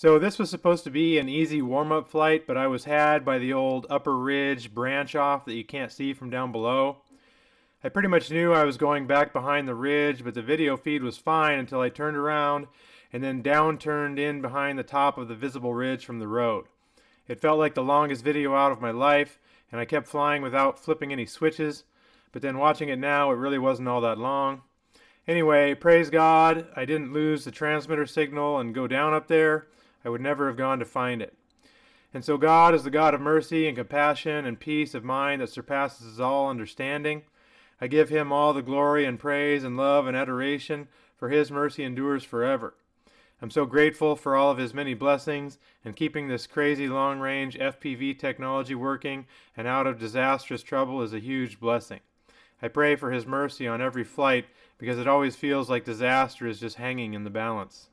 So this was supposed to be an easy warm-up flight, but I was had by the old upper ridge branch off that you can't see from down below. I pretty much knew I was going back behind the ridge, but the video feed was fine until I turned around and then down turned in behind the top of the visible ridge from the road. It felt like the longest video out of my life, and I kept flying without flipping any switches, but then watching it now, it really wasn't all that long. Anyway, praise God, I didn't lose the transmitter signal and go down up there. I would never have gone to find it. And so God is the God of mercy and compassion and peace of mind that surpasses all understanding. I give him all the glory and praise and love and adoration, for his mercy endures forever. I'm so grateful for all of his many blessings and keeping this crazy long range FPV technology working and out of disastrous trouble is a huge blessing. I pray for his mercy on every flight because it always feels like disaster is just hanging in the balance.